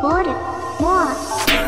Order. More.